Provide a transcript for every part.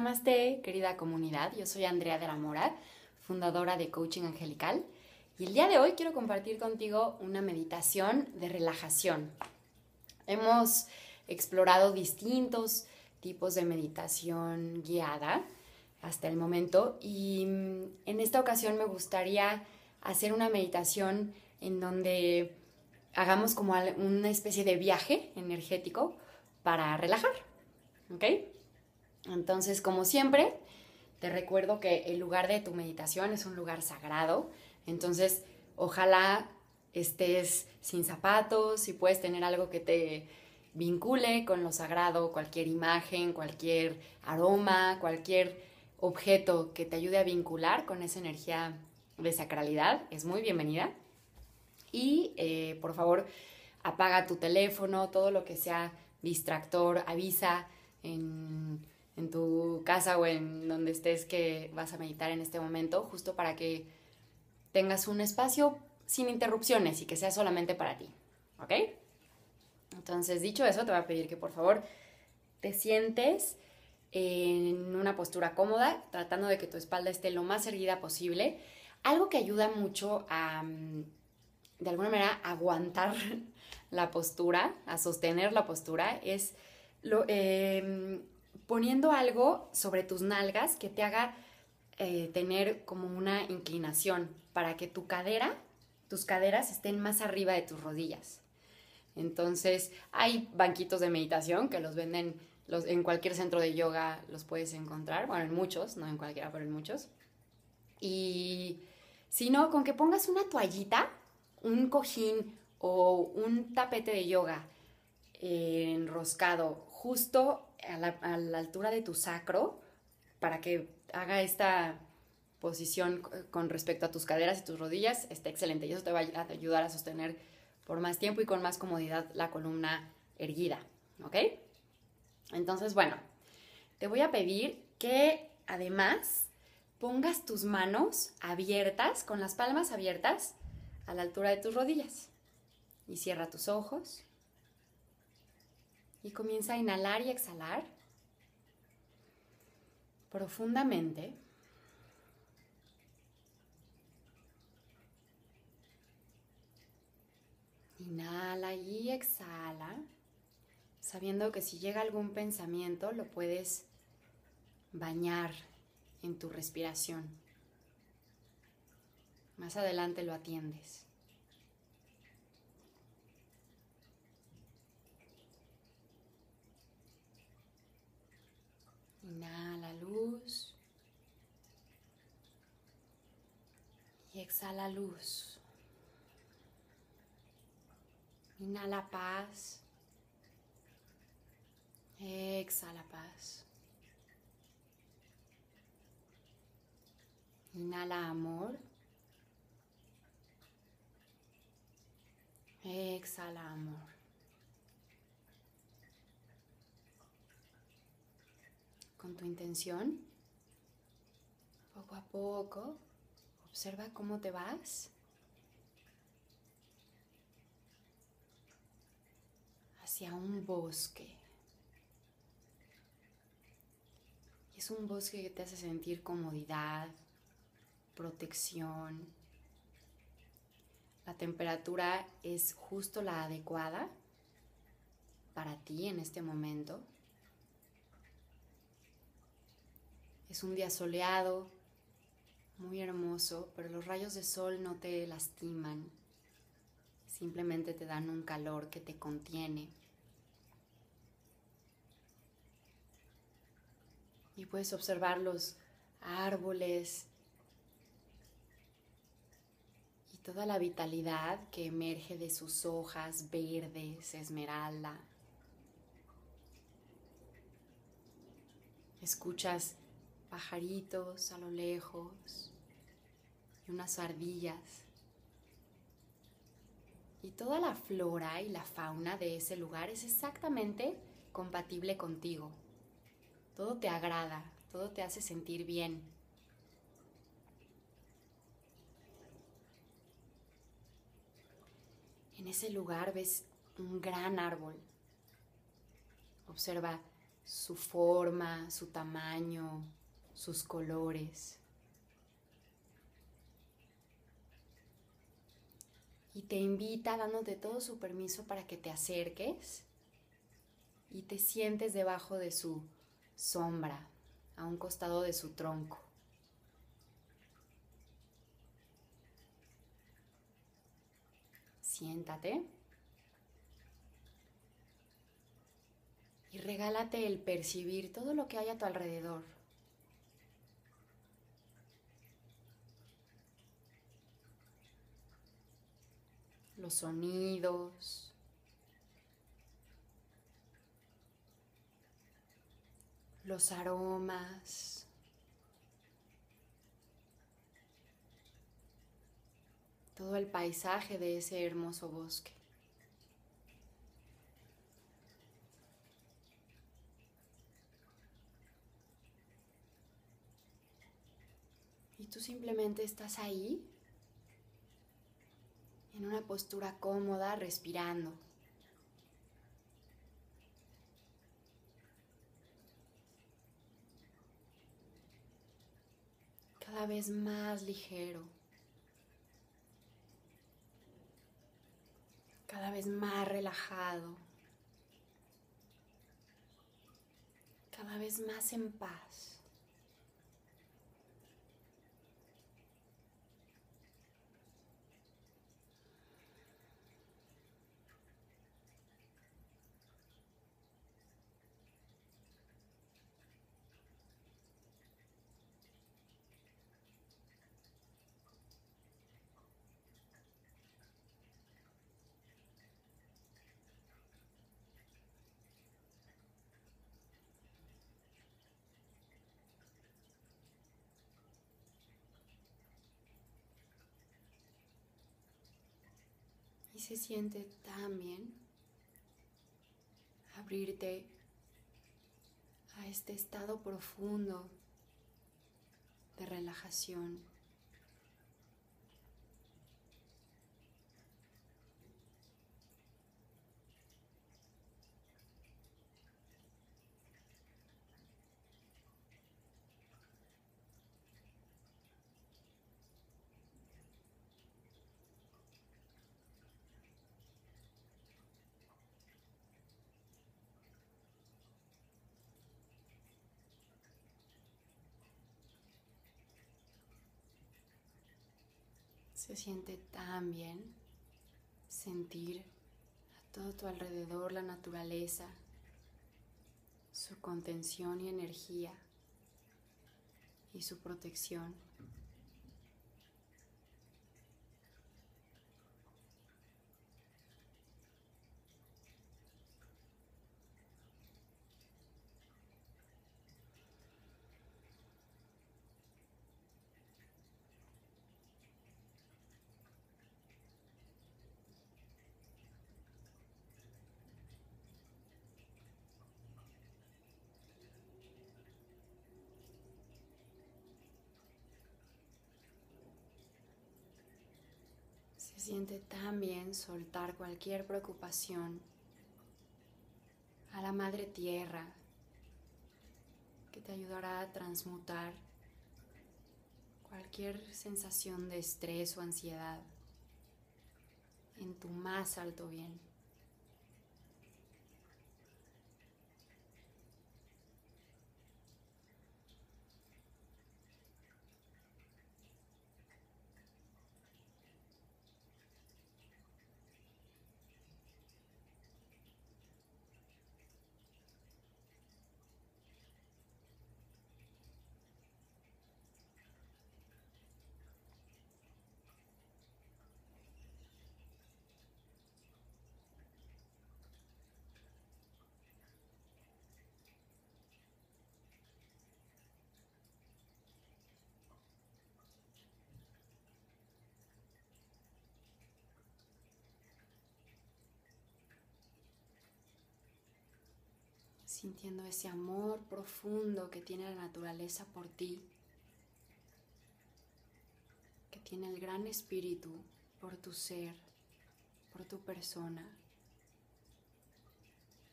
Namaste, querida comunidad. Yo soy Andrea de la Mora, fundadora de Coaching Angelical. Y el día de hoy quiero compartir contigo una meditación de relajación. Hemos explorado distintos tipos de meditación guiada hasta el momento y mm, en esta ocasión me gustaría hacer una meditación en donde hagamos como una especie de viaje energético para relajar. ¿Ok? Entonces, como siempre, te recuerdo que el lugar de tu meditación es un lugar sagrado. Entonces, ojalá estés sin zapatos, si puedes tener algo que te vincule con lo sagrado, cualquier imagen, cualquier aroma, cualquier objeto que te ayude a vincular con esa energía de sacralidad, es muy bienvenida. Y eh, por favor, apaga tu teléfono, todo lo que sea distractor, avisa en, en tu casa o en donde estés que vas a meditar en este momento, justo para que tengas un espacio sin interrupciones y que sea solamente para ti. ¿Ok? Entonces, dicho eso, te voy a pedir que por favor te sientes en una postura cómoda, tratando de que tu espalda esté lo más erguida posible. Algo que ayuda mucho a, de alguna manera, aguantar la postura, a sostener la postura, es lo, em, poniendo algo sobre tus nalgas que te haga eh, tener como una inclinación para que tu cadera, tus caderas estén más arriba de tus rodillas. Entonces, hay banquitos de meditación que los venden en cualquier centro de yoga, los puedes encontrar. Bueno, en muchos, no en cualquiera, pero en muchos. Y si no, con que pongas una toallita, un cojín o un tapete de yoga eh, enroscado justo a la, la altura de tu sacro para que haga esta posición con respecto a tus caderas y tus rodillas, está excelente. Y eso te va a ayudar a sostener por más tiempo y con más comodidad la columna erguida, ¿ok? Entonces, bueno, te voy a pedir que además pongas tus manos abiertas, con las palmas abiertas, a la altura de tus rodillas. Y cierra tus ojos. Y comienza a inhalar y exhalar profundamente. Inhala y exhala, sabiendo que si llega algún pensamiento lo puedes bañar en tu respiración. Más adelante lo atiendes. Inhala luz y exhala luz. Inhala paz. Exhala paz. Inhala amor. Exhala amor. Con tu intención, poco a poco, observa cómo te vas hacia un bosque. Es un bosque que te hace sentir comodidad, protección. La temperatura es justo la adecuada para ti en este momento. Es un día soleado, muy hermoso, pero los rayos de sol no te lastiman, simplemente te dan un calor que te contiene. y puedes observar los árboles y toda la vitalidad que emerge de sus hojas verdes, esmeralda. Escuchas pajaritos a lo lejos y unas ardillas. Y toda la flora y la fauna de ese lugar es exactamente compatible contigo todo te agrada, todo te hace sentir bien. En ese lugar ves un gran árbol. Observa su forma, su tamaño, sus colores. Y te invita dándote todo su permiso para que te acerques y te sientes debajo de su sombra, a un costado de su tronco. Siéntate. Y regálate el percibir todo lo que hay a tu alrededor. Los sonidos. Los aromas. todo el paisaje de ese hermoso bosque. Y tú simplemente estás ahí, en una postura cómoda, respirando. Cada vez más ligero. cada vez más relajado, cada vez más en paz. Se siente tan bien abrirte a este estado profundo de relajación. Se siente tan bien sentir a todo tu alrededor la naturaleza, su contención y energía y su protección. Siente tan bien soltar cualquier preocupación a la Madre Tierra que te ayudará a transmutar cualquier sensación de estrés o ansiedad en tu más alto bien. Sintiendo ese amor profundo que tiene la naturaleza por ti, que tiene el gran espíritu por tu ser, por tu persona.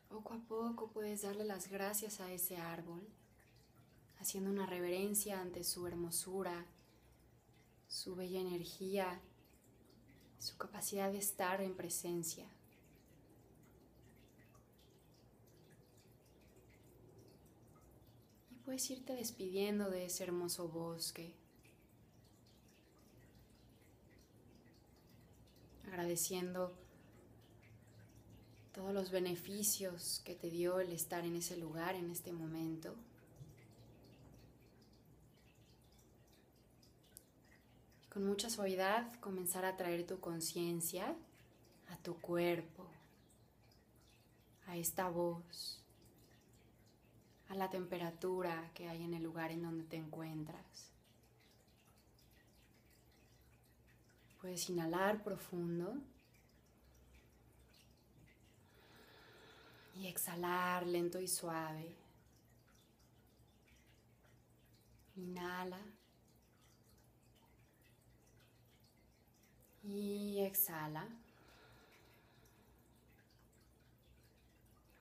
Poco a poco puedes darle las gracias a ese árbol, haciendo una reverencia ante su hermosura, su bella energía, su capacidad de estar en presencia. Y puedes irte despidiendo de ese hermoso bosque, agradeciendo todos los beneficios que te dio el estar en ese lugar, en este momento. con mucha suavidad comenzar a traer tu conciencia a tu cuerpo, a esta voz, a la temperatura que hay en el lugar en donde te encuentras. Puedes inhalar profundo y exhalar lento y suave. Inhala. Y exhala.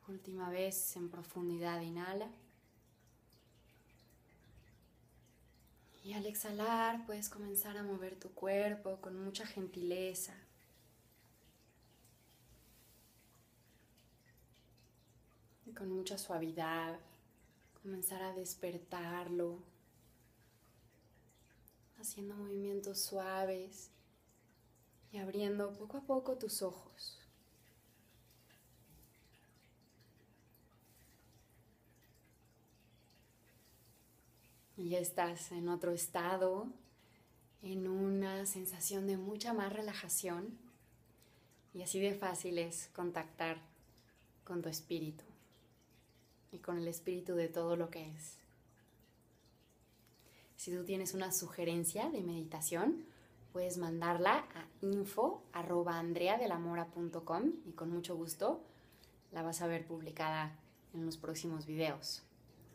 Última vez en profundidad, inhala. Y al exhalar puedes comenzar a mover tu cuerpo con mucha gentileza. Y con mucha suavidad. Comenzar a despertarlo. Haciendo movimientos suaves y abriendo poco a poco tus ojos. Y ya estás en otro estado, en una sensación de mucha más relajación y así de fácil es contactar con tu espíritu y con el espíritu de todo lo que es. Si tú tienes una sugerencia de meditación, puedes mandarla a info.andreadelamora.com y con mucho gusto la vas a ver publicada en los próximos videos.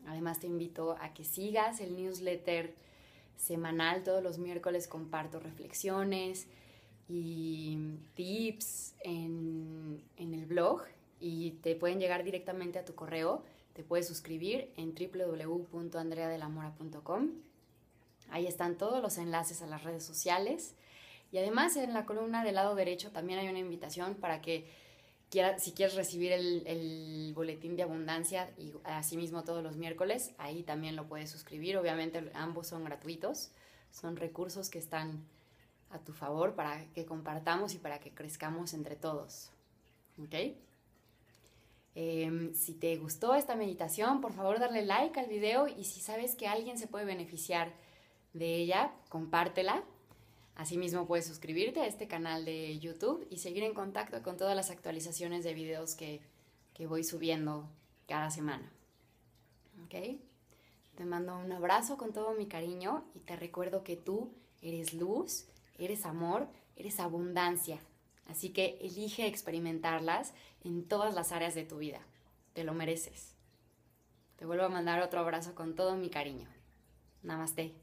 Además te invito a que sigas el newsletter semanal. Todos los miércoles comparto reflexiones y tips en, en el blog y te pueden llegar directamente a tu correo. Te puedes suscribir en www.andreadelamora.com Ahí están todos los enlaces a las redes sociales. Y además en la columna del lado derecho también hay una invitación para que si quieres recibir el, boletín de abundancia y asimismo todos los miércoles, ahí también lo puedes suscribir. Obviamente ambos son gratuitos, son recursos que están a tu favor para que compartamos y para que crezcamos entre todos. ¿Ok? Em, si te gustó esta meditación, por favor darle like al video y si sabes que alguien se puede beneficiar de ella, compártela. Asimismo puedes suscribirte a este canal de YouTube y seguir en contacto con todas las actualizaciones de videos que, que voy subiendo cada semana. ¿Ok? Te mando un abrazo con todo mi cariño y te recuerdo que tú eres luz, eres amor, eres abundancia. Así que elige experimentarlas en todas las áreas de tu vida. Te lo mereces. Te vuelvo a mandar otro abrazo con todo mi cariño. Namaste.